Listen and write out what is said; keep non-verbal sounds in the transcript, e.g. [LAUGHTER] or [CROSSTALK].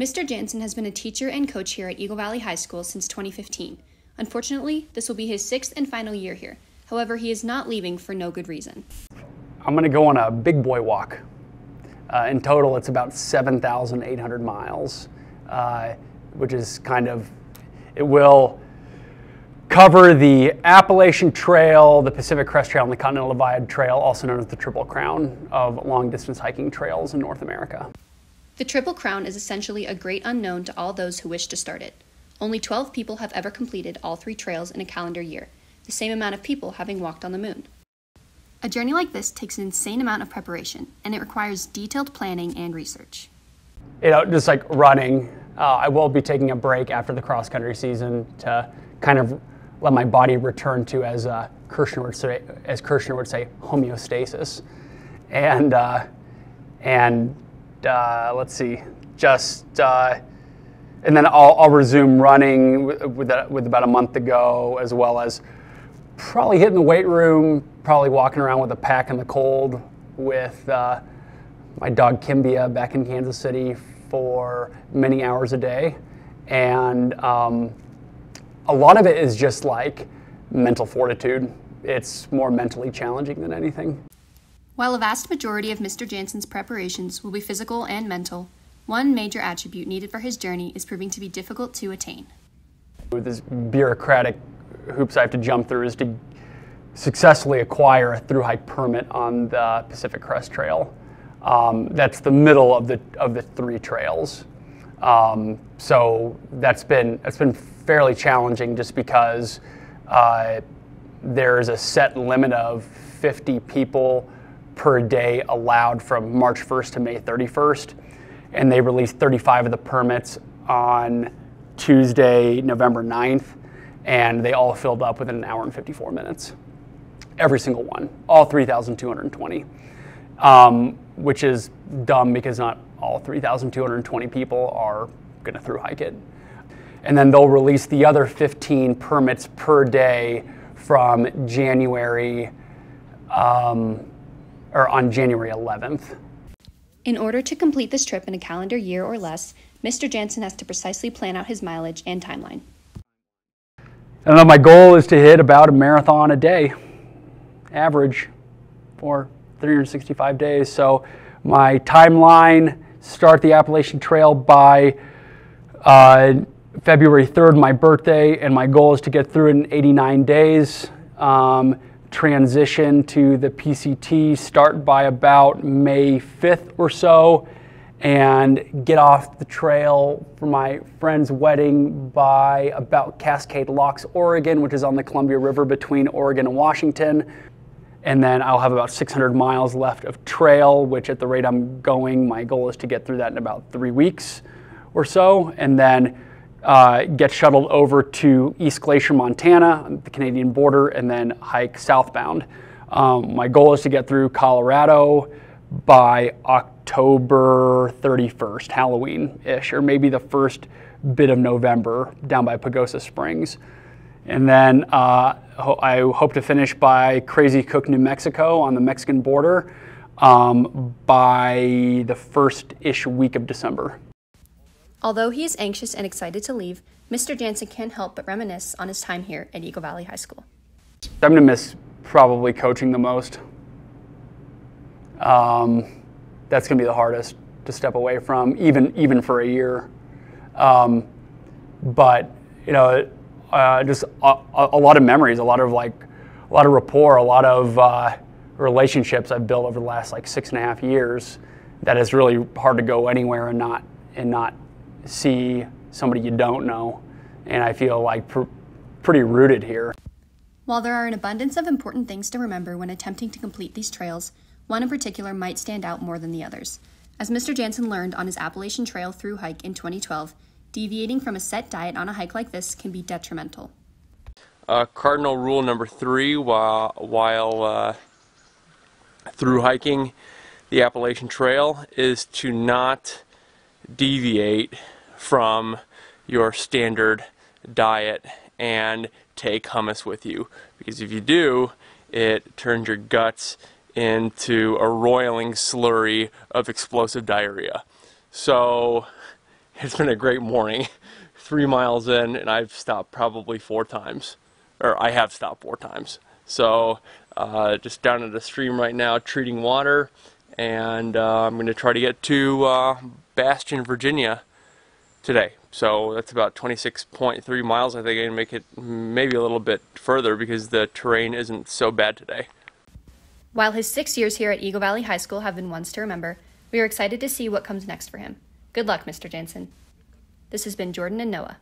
Mr. Janssen has been a teacher and coach here at Eagle Valley High School since 2015. Unfortunately, this will be his sixth and final year here. However, he is not leaving for no good reason. I'm going to go on a big boy walk. Uh, in total, it's about 7,800 miles, uh, which is kind of, it will cover the Appalachian Trail, the Pacific Crest Trail, and the Continental Divide Trail, also known as the Triple Crown of long distance hiking trails in North America. The Triple Crown is essentially a great unknown to all those who wish to start it. Only 12 people have ever completed all three trails in a calendar year, the same amount of people having walked on the moon. A journey like this takes an insane amount of preparation, and it requires detailed planning and research. You know, just like running, uh, I will be taking a break after the cross country season to kind of let my body return to, as uh, Kirshner would say, as Kirshner would say, homeostasis, and uh, and uh, let's see, just uh, and then I'll, I'll resume running with, with, with about a month to go, as well as probably hitting the weight room, probably walking around with a pack in the cold with uh, my dog Kimbia back in Kansas City for many hours a day. And um, a lot of it is just like mental fortitude. It's more mentally challenging than anything. While a vast majority of Mr. Janssen's preparations will be physical and mental, one major attribute needed for his journey is proving to be difficult to attain. With this bureaucratic hoops I have to jump through is to successfully acquire a through hike permit on the Pacific Crest Trail. Um, that's the middle of the of the three trails. Um, so that's been that's been fairly challenging just because uh, there is a set limit of 50 people per day allowed from March 1st to May 31st, and they released 35 of the permits on Tuesday, November 9th and they all filled up within an hour and 54 minutes. Every single one, all 3,220, um, which is dumb because not all 3,220 people are going to through hike it. And then they'll release the other 15 permits per day from January um, or on January 11th. In order to complete this trip in a calendar year or less, Mr. Janssen has to precisely plan out his mileage and timeline. And my goal is to hit about a marathon a day, average, for 365 days. So my timeline, start the Appalachian Trail by uh, February 3rd, my birthday, and my goal is to get through it in 89 days. Um, transition to the PCT, start by about May 5th or so, and get off the trail for my friend's wedding by about Cascade Locks, Oregon, which is on the Columbia River between Oregon and Washington. And then I'll have about 600 miles left of trail, which at the rate I'm going, my goal is to get through that in about three weeks or so. And then uh, get shuttled over to East Glacier, Montana, the Canadian border, and then hike southbound. Um, my goal is to get through Colorado by October 31st, Halloween-ish, or maybe the first bit of November down by Pagosa Springs. And then uh, I hope to finish by Crazy Cook, New Mexico on the Mexican border um, by the first-ish week of December. Although he is anxious and excited to leave, Mr. Janssen can't help but reminisce on his time here at Eagle Valley High School. I'm going to miss probably coaching the most. Um, that's going to be the hardest to step away from, even even for a year. Um, but you know, uh, just a, a, lot of memories, a lot of like, a lot of rapport, a lot of uh, relationships I've built over the last like six and a half years. That is really hard to go anywhere and not and not see somebody you don't know. And I feel like pr- pretty rooted here. While there are an abundance of important things to remember when attempting to complete these trails, one in particular might stand out more than the others. As Mr. Janssen learned on his Appalachian Trail through hike in 2012, deviating from a set diet on a hike like this can be detrimental. Uh, cardinal rule number three while, while uh, through hiking the Appalachian Trail is to not deviate from your standard diet and take hummus with you. Because if you do, it turns your guts into a roiling slurry of explosive diarrhea. So it's been a great morning. [LAUGHS] Three miles in, and I've stopped probably four times, or I have stopped four times. So uh, just down at the stream right now, treating water, and uh, I'm going to try to get to uh, Bastian, Virginia today. So that's about 26.3 miles. I think I can make it maybe a little bit further because the terrain isn't so bad today. While his six years here at Eagle Valley High School have been ones to remember, we are excited to see what comes next for him. Good luck, Mr. Janssen. This has been Jordan and Noah.